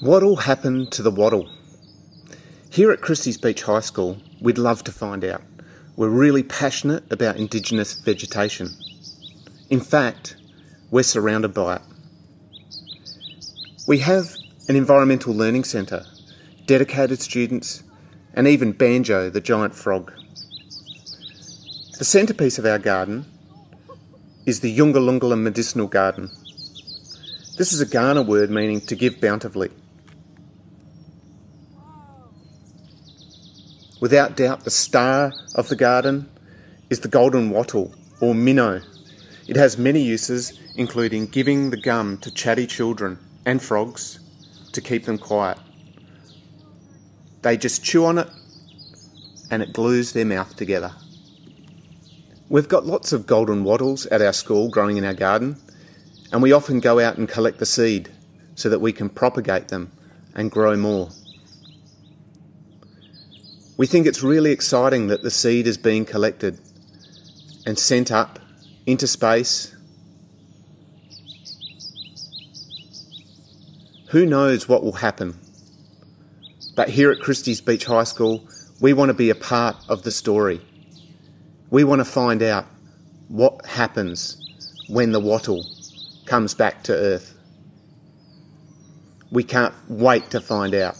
What all happened to the wattle? Here at Christies Beach High School, we'd love to find out. We're really passionate about Indigenous vegetation. In fact, we're surrounded by it. We have an environmental learning centre, dedicated students, and even Banjo, the giant frog. The centrepiece of our garden is the Yunggullungalla Medicinal Garden. This is a Kaurna word meaning to give bountifully. Without doubt, the star of the garden is the golden wattle or minno. It has many uses, including giving the gum to chatty children and frogs to keep them quiet. They just chew on it and it glues their mouth together. We've got lots of golden wattles at our school growing in our garden, and we often go out and collect the seed so that we can propagate them and grow more. We think it's really exciting that the seed is being collected and sent up into space. Who knows what will happen? But here at Christies Beach High School, we want to be a part of the story. We want to find out what happens when the wattle comes back to Earth. We can't wait to find out.